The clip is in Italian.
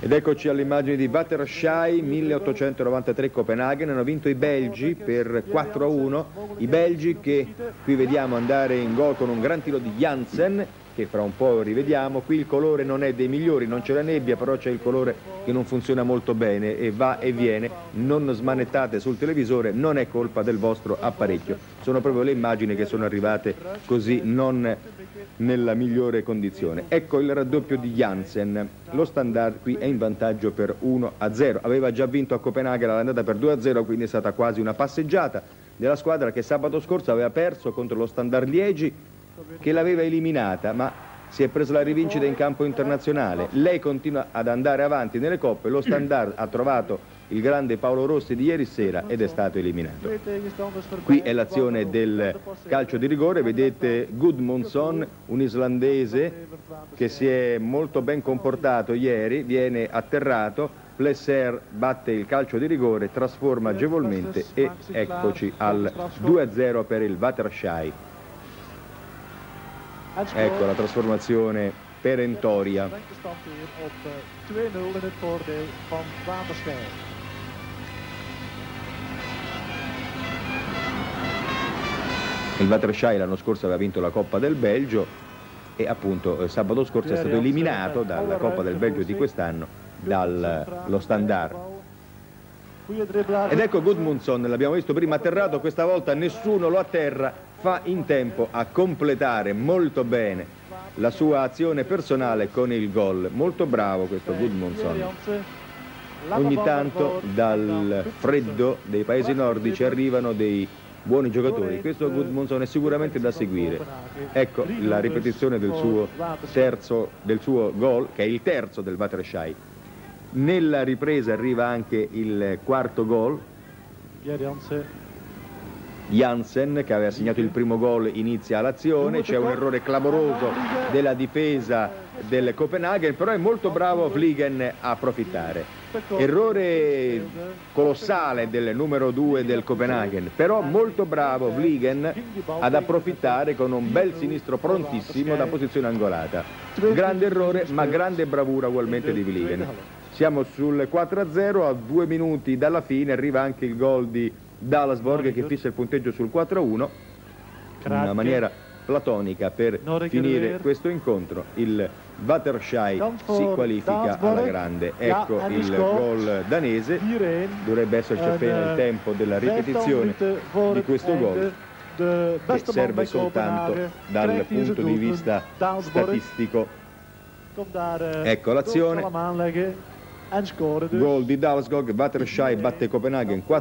Ed eccoci all'immagine di Waterschei 1893 Copenaghen, hanno vinto i belgi per 4-1, i belgi che qui vediamo andare in gol con un gran tiro di Janssen che fra un po' rivediamo, qui il colore non è dei migliori, non c'è la nebbia, però c'è il colore che non funziona molto bene e va e viene, non smanettate sul televisore, non è colpa del vostro apparecchio, sono proprio le immagini che sono arrivate così non nella migliore condizione. Ecco il raddoppio di Janssen, lo standard qui è in vantaggio per 1-0, aveva già vinto a Copenaghen l'andata per 2-0, quindi è stata quasi una passeggiata della squadra che sabato scorso aveva perso contro lo standard Liegi che l'aveva eliminata, ma si è presa la rivincita in campo internazionale. Lei continua ad andare avanti nelle coppe, lo standard ha trovato il grande Paolo Rossi di ieri sera ed è stato eliminato. Qui è l'azione del calcio di rigore, vedete Gudmundsson, un islandese che si è molto ben comportato ieri, viene atterrato, Plesser batte il calcio di rigore, trasforma agevolmente e eccoci al 2-0 per il Waterschei. Ecco la trasformazione perentoria. Il Waterschei l'anno scorso aveva vinto la Coppa del Belgio e appunto eh, sabato scorso è stato eliminato dalla Coppa del Belgio di quest'anno dallo Standard. Ed ecco Gudmundsson, l'abbiamo visto prima atterrato, questa volta nessuno lo atterra, fa in tempo a completare molto bene la sua azione personale con il gol. Molto bravo questo Gudmundsson. Ogni tanto dal freddo dei paesi nordici arrivano dei buoni giocatori. Questo Gudmundsson è sicuramente da seguire. Ecco la ripetizione del suo terzo, del suo gol, che è il terzo del Waterschei. Nella ripresa arriva anche il quarto gol. Jansen che aveva segnato il primo gol inizia l'azione, c'è un errore clamoroso della difesa del Copenaghen, però è molto bravo Vliegen a approfittare. Errore colossale del numero 2 del Copenaghen, però molto bravo Vliegen ad approfittare con un bel sinistro prontissimo da posizione angolata. Grande errore ma grande bravura ugualmente di Vliegen. Siamo sul 4-0, a due minuti dalla fine arriva anche il gol di Dallasborg che fissa il punteggio sul 4-1 in una maniera platonica per finire questo incontro il Waterschei si qualifica alla grande. Ecco il gol danese. Dovrebbe esserci appena il tempo della ripetizione di questo gol. che serve soltanto dal punto di vista statistico. Ecco l'azione. Gol di Dalsgog Waterschei batte Copenaghen 4